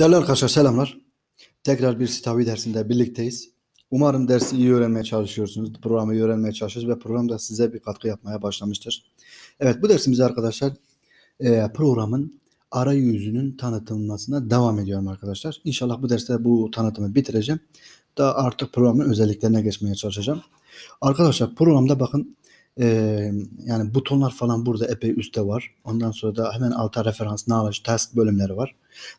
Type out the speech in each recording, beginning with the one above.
Değerli arkadaşlar selamlar. Tekrar bir Stavi dersinde birlikteyiz. Umarım dersi iyi öğrenmeye çalışıyorsunuz. Programı iyi öğrenmeye çalışıyorsunuz ve program da size bir katkı yapmaya başlamıştır. Evet bu dersimizde arkadaşlar e, programın arayüzünün tanıtılmasına devam ediyorum arkadaşlar. İnşallah bu derste bu tanıtımı bitireceğim. Daha artık programın özelliklerine geçmeye çalışacağım. Arkadaşlar programda bakın ee, yani butonlar falan burada epey üstte var. Ondan sonra da hemen alta referans, knowledge, task bölümleri var.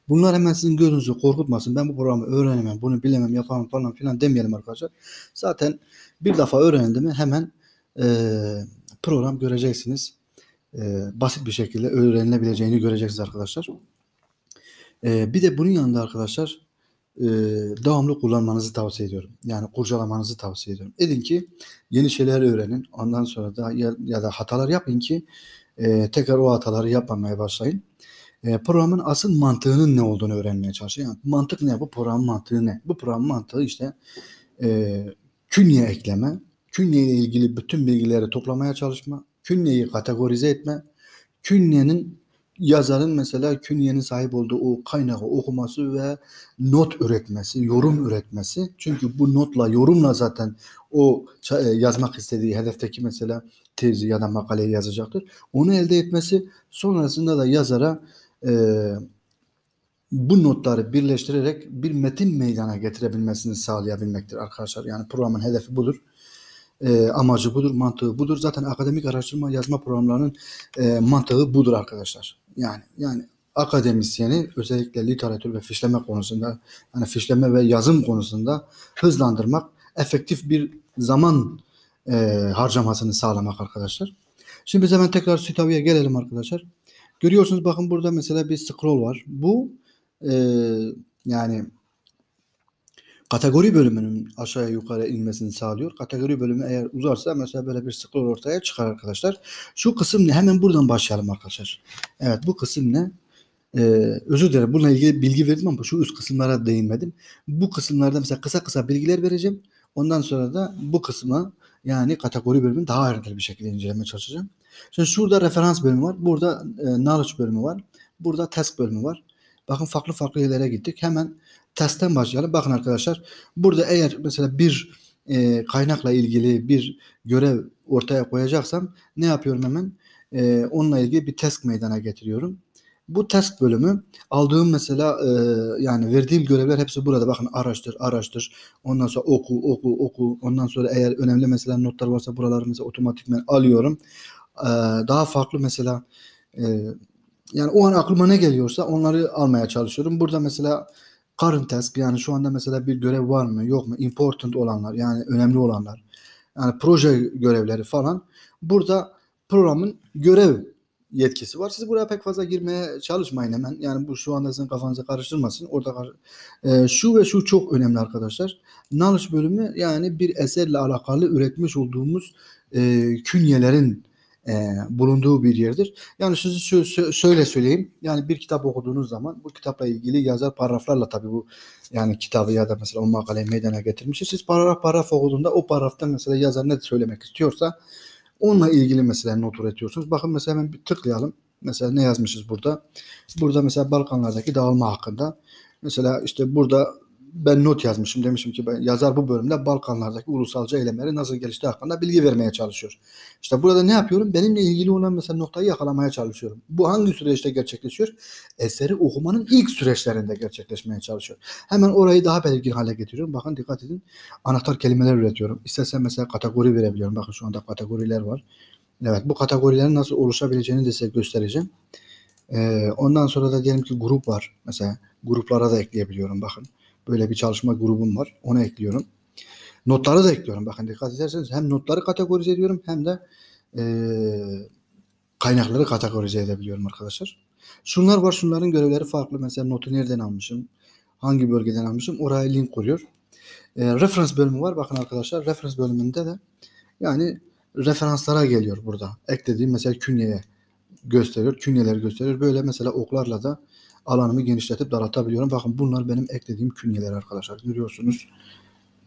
Bunlar hemen sizin gözünüzü korkutmasın. Ben bu programı öğrenemem, bunu bilemem, yapamam falan filan demeyelim arkadaşlar. Zaten bir defa öğrenildi mi hemen e, program göreceksiniz. E, basit bir şekilde öğrenilebileceğini göreceksiniz arkadaşlar. E, bir de bunun yanında arkadaşlar e, devamlı kullanmanızı tavsiye ediyorum. Yani kurcalamanızı tavsiye ediyorum. Edin ki yeni şeyler öğrenin. Ondan sonra da ya, ya da hatalar yapın ki e, tekrar o hataları yapmamaya başlayın. E, programın asıl mantığının ne olduğunu öğrenmeye çalışın. Yani mantık ne? Bu programın mantığı ne? Bu programın mantığı işte e, künye ekleme, künye ile ilgili bütün bilgileri toplamaya çalışma, künyeyi kategorize etme, künyenin yazarın mesela künyenin sahip olduğu o kaynağı okuması ve not üretmesi, yorum üretmesi. Çünkü bu notla, yorumla zaten o e, yazmak istediği hedefteki mesela tezi ya da makaleyi yazacaktır. Onu elde etmesi sonrasında da yazara e, bu notları birleştirerek bir metin meydana getirebilmesini sağlayabilmektir arkadaşlar. Yani programın hedefi budur e, amacı budur, mantığı budur. Zaten akademik araştırma yazma programlarının e, mantığı budur arkadaşlar. Yani yani akademisyeni özellikle literatür ve fişleme konusunda yani fişleme ve yazım konusunda hızlandırmak, efektif bir zaman e, harcamasını sağlamak arkadaşlar. Şimdi biz hemen tekrar Sitavi'ye gelelim arkadaşlar. Görüyorsunuz bakın burada mesela bir scroll var. Bu e, yani kategori bölümünün aşağıya yukarı inmesini sağlıyor. Kategori bölümü eğer uzarsa mesela böyle bir scroll ortaya çıkar arkadaşlar. Şu kısım ne? Hemen buradan başlayalım arkadaşlar. Evet bu kısım ne? Ee, özür dilerim bununla ilgili bilgi verdim ama şu üst kısımlara değinmedim. Bu kısımlarda mesela kısa kısa bilgiler vereceğim. Ondan sonra da bu kısmı yani kategori bölümünü daha ayrıntılı bir şekilde incelemeye çalışacağım. Şimdi şurada referans bölümü var. Burada e, knowledge bölümü var. Burada task bölümü var. Bakın farklı farklı yerlere gittik. Hemen testten başlayalım. Bakın arkadaşlar burada eğer mesela bir e, kaynakla ilgili bir görev ortaya koyacaksam ne yapıyorum hemen? E, onunla ilgili bir test meydana getiriyorum. Bu test bölümü aldığım mesela e, yani verdiğim görevler hepsi burada. Bakın araştır, araştır. Ondan sonra oku, oku, oku. Ondan sonra eğer önemli mesela notlar varsa buraları mesela otomatikmen alıyorum. E, daha farklı mesela e, yani o an aklıma ne geliyorsa onları almaya çalışıyorum. Burada mesela current task yani şu anda mesela bir görev var mı yok mu important olanlar yani önemli olanlar yani proje görevleri falan burada programın görev yetkisi var. Siz buraya pek fazla girmeye çalışmayın hemen. Yani bu şu anda sizin kafanızı karıştırmasın. Orada kar ee, şu ve şu çok önemli arkadaşlar. Knowledge bölümü yani bir eserle alakalı üretmiş olduğumuz e, künyelerin e, bulunduğu bir yerdir. Yani size şö- şöyle söyleyeyim. Yani bir kitap okuduğunuz zaman bu kitapla ilgili yazar paragraflarla tabii bu yani kitabı ya da mesela o makaleyi meydana getirmişsiniz. Siz paragraf paragraf okuduğunda o paragrafta mesela yazar ne söylemek istiyorsa onunla ilgili mesela not üretiyorsunuz. Bakın mesela hemen bir tıklayalım. Mesela ne yazmışız burada? Burada mesela Balkanlardaki dağılma hakkında. Mesela işte burada ben not yazmışım. Demişim ki ben, yazar bu bölümde Balkanlardaki ulusalcı eylemleri nasıl geliştiği hakkında bilgi vermeye çalışıyor. İşte burada ne yapıyorum? Benimle ilgili olan mesela noktayı yakalamaya çalışıyorum. Bu hangi süreçte gerçekleşiyor? Eseri okumanın ilk süreçlerinde gerçekleşmeye çalışıyor. Hemen orayı daha belirgin hale getiriyorum. Bakın dikkat edin. Anahtar kelimeler üretiyorum. İstersen mesela kategori verebiliyorum. Bakın şu anda kategoriler var. Evet bu kategorilerin nasıl oluşabileceğini de size göstereceğim. Ee, ondan sonra da diyelim ki grup var. Mesela gruplara da ekleyebiliyorum. Bakın. Böyle bir çalışma grubum var. Onu ekliyorum. Notları da ekliyorum. Bakın dikkat ederseniz hem notları kategorize ediyorum hem de e, kaynakları kategorize edebiliyorum arkadaşlar. Şunlar var. Şunların görevleri farklı. Mesela notu nereden almışım? Hangi bölgeden almışım? Oraya link koyuyor. E, referans bölümü var. Bakın arkadaşlar referans bölümünde de yani referanslara geliyor burada. Eklediğim mesela künyeye gösteriyor. Künyeleri gösteriyor. Böyle mesela oklarla da alanımı genişletip daraltabiliyorum. Bakın bunlar benim eklediğim künyeler arkadaşlar. Görüyorsunuz.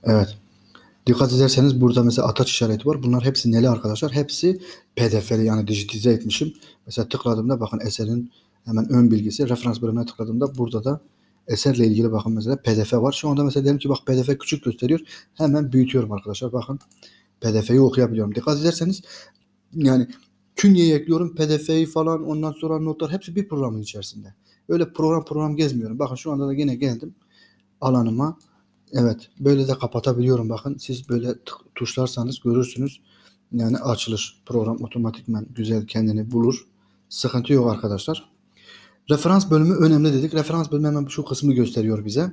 Evet. Dikkat ederseniz burada mesela ataç işareti var. Bunlar hepsi neli arkadaşlar? Hepsi pdf'li yani dijitize etmişim. Mesela tıkladığımda bakın eserin hemen ön bilgisi referans bölümüne tıkladığımda burada da eserle ilgili bakın mesela pdf var. Şu anda mesela diyelim ki bak pdf küçük gösteriyor. Hemen büyütüyorum arkadaşlar. Bakın pdf'yi okuyabiliyorum. Dikkat ederseniz yani künyeyi ekliyorum. pdf'yi falan ondan sonra notlar hepsi bir programın içerisinde. Öyle program program gezmiyorum. Bakın şu anda da yine geldim alanıma. Evet böyle de kapatabiliyorum bakın. Siz böyle tuşlarsanız görürsünüz. Yani açılır. Program otomatikman güzel kendini bulur. Sıkıntı yok arkadaşlar. Referans bölümü önemli dedik. Referans bölümü hemen şu kısmı gösteriyor bize.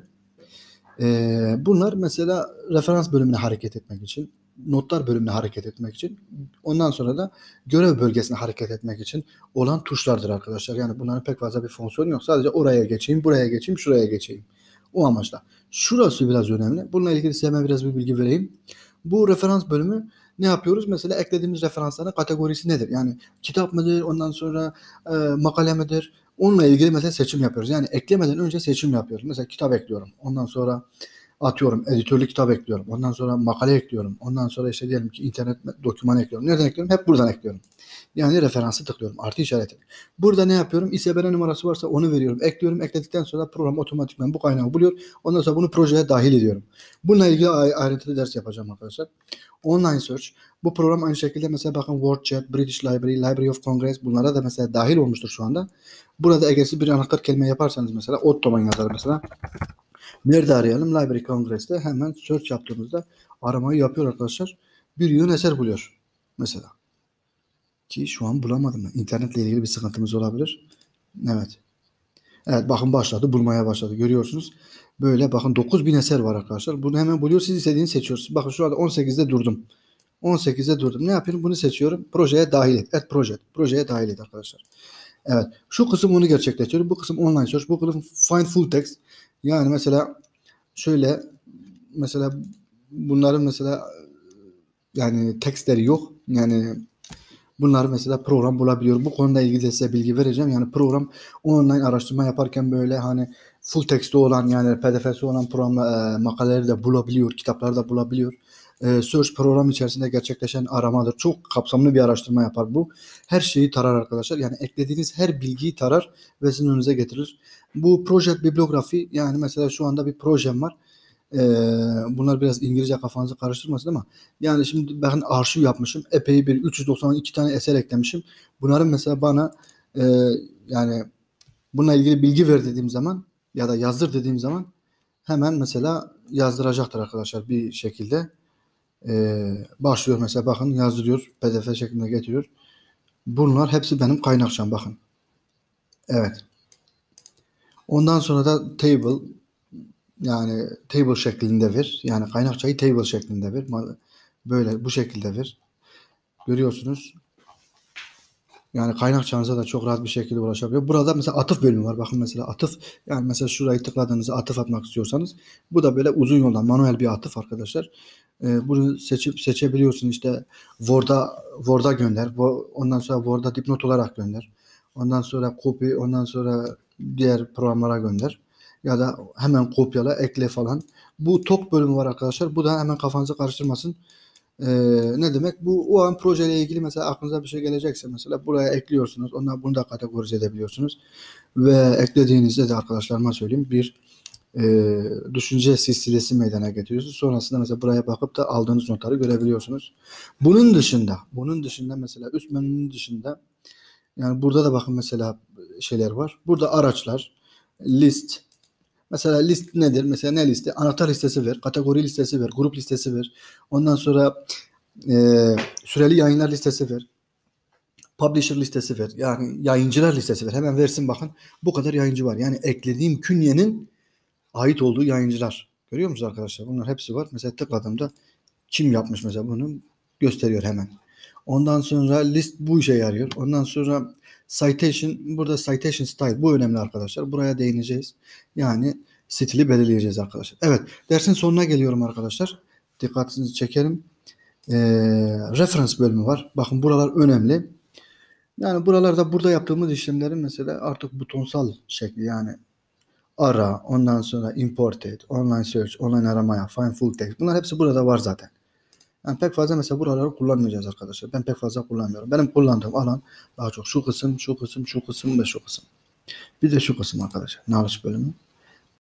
Ee, bunlar mesela referans bölümüne hareket etmek için, notlar bölümüne hareket etmek için, ondan sonra da görev bölgesine hareket etmek için olan tuşlardır arkadaşlar. Yani bunların pek fazla bir fonksiyon yok. Sadece oraya geçeyim, buraya geçeyim, şuraya geçeyim. O amaçla. Şurası biraz önemli. Bununla ilgili size hemen biraz bir bilgi vereyim. Bu referans bölümü ne yapıyoruz? Mesela eklediğimiz referansların kategorisi nedir? Yani kitap mıdır? Ondan sonra e, makale midir? Onunla ilgili mesela seçim yapıyoruz. Yani eklemeden önce seçim yapıyoruz. Mesela kitap ekliyorum. Ondan sonra atıyorum editörlü kitap ekliyorum. Ondan sonra makale ekliyorum. Ondan sonra işte diyelim ki internet doküman ekliyorum. Nereden ekliyorum? Hep buradan ekliyorum. Yani referansı tıklıyorum. Artı işareti. Burada ne yapıyorum? ISBN numarası varsa onu veriyorum. Ekliyorum. Ekledikten sonra program otomatikman bu kaynağı buluyor. Ondan sonra bunu projeye dahil ediyorum. Bununla ilgili ayrıntılı ders yapacağım arkadaşlar. Online search. Bu program aynı şekilde mesela bakın WordChat, British Library, Library of Congress bunlara da mesela dahil olmuştur şu anda. Burada eğer siz bir anahtar kelime yaparsanız mesela Ottoman yazar mesela. Nerede arayalım? Library Congress'te hemen search yaptığımızda aramayı yapıyor arkadaşlar. Bir yön eser buluyor mesela. Ki şu an bulamadım. İnternetle ilgili bir sıkıntımız olabilir. Evet. Evet bakın başladı. Bulmaya başladı. Görüyorsunuz. Böyle bakın 9000 eser var arkadaşlar. Bunu hemen buluyor. Siz istediğini seçiyorsunuz. Bakın şu anda 18'de durdum. 18'de durdum. Ne yapıyorum? Bunu seçiyorum. Projeye dahil et. Et proje. Projeye dahil et arkadaşlar. Evet. Şu kısım onu gerçekleştiriyor. Bu kısım online search. Bu kısım find full text. Yani mesela şöyle mesela bunların mesela yani tekstleri yok. Yani bunları mesela program bulabiliyor. Bu konuda ilgili size bilgi vereceğim. Yani program online araştırma yaparken böyle hani full teksti olan yani pdf'si olan program e, makaleleri de bulabiliyor. Kitapları da bulabiliyor e, search program içerisinde gerçekleşen aramadır. Çok kapsamlı bir araştırma yapar bu. Her şeyi tarar arkadaşlar. Yani eklediğiniz her bilgiyi tarar ve sizin önünüze getirir. Bu proje bibliografi yani mesela şu anda bir projem var. Ee, bunlar biraz İngilizce kafanızı karıştırmasın ama yani şimdi ben arşiv yapmışım. Epey bir 392 tane eser eklemişim. Bunların mesela bana e, yani bununla ilgili bilgi ver dediğim zaman ya da yazdır dediğim zaman hemen mesela yazdıracaktır arkadaşlar bir şekilde e, başlıyor mesela bakın yazdırıyor pdf şeklinde getiriyor. Bunlar hepsi benim kaynakçam bakın. Evet. Ondan sonra da table yani table şeklinde ver. Yani kaynakçayı table şeklinde ver. Böyle bu şekilde ver. Görüyorsunuz. Yani kaynakçanıza da çok rahat bir şekilde ulaşabiliyor. Burada mesela atıf bölümü var. Bakın mesela atıf. Yani mesela şurayı tıkladığınızda atıf atmak istiyorsanız. Bu da böyle uzun yoldan manuel bir atıf arkadaşlar. Ee, bunu seçip seçebiliyorsun işte Word'a Word'a gönder. Ondan sonra Word'a dipnot olarak gönder. Ondan sonra copy, ondan sonra diğer programlara gönder. Ya da hemen kopyala, ekle falan. Bu top bölümü var arkadaşlar. Bu da hemen kafanızı karıştırmasın. Ee, ne demek? Bu o an projeyle ilgili mesela aklınıza bir şey gelecekse mesela buraya ekliyorsunuz. Ondan bunu da kategorize edebiliyorsunuz. Ve eklediğinizde de arkadaşlarıma söyleyeyim bir e, düşünce silsilesi meydana getiriyorsunuz. Sonrasında mesela buraya bakıp da aldığınız notları görebiliyorsunuz. Bunun dışında, bunun dışında mesela üst menünün dışında yani burada da bakın mesela şeyler var. Burada araçlar, list, Mesela list nedir? Mesela ne listi? Anahtar listesi ver, kategori listesi ver, grup listesi ver. Ondan sonra e, süreli yayınlar listesi ver. Publisher listesi ver. Yani yayıncılar listesi ver. Hemen versin bakın. Bu kadar yayıncı var. Yani eklediğim künyenin ait olduğu yayıncılar. Görüyor musunuz arkadaşlar? Bunlar hepsi var. Mesela tıkladığımda kim yapmış mesela bunu gösteriyor hemen. Ondan sonra list bu işe yarıyor. Ondan sonra citation burada citation style bu önemli arkadaşlar. Buraya değineceğiz. Yani stili belirleyeceğiz arkadaşlar. Evet dersin sonuna geliyorum arkadaşlar. Dikkatinizi çekelim. Ee, reference bölümü var. Bakın buralar önemli. Yani buralarda burada yaptığımız işlemlerin mesela artık butonsal şekli yani ara, ondan sonra import et, online search, online aramaya, find full text. Bunlar hepsi burada var zaten. Yani pek fazla mesela buraları kullanmayacağız arkadaşlar. Ben pek fazla kullanmıyorum. Benim kullandığım alan daha çok şu kısım, şu kısım, şu kısım ve şu kısım. Bir de şu kısım arkadaşlar. Knowledge bölümü.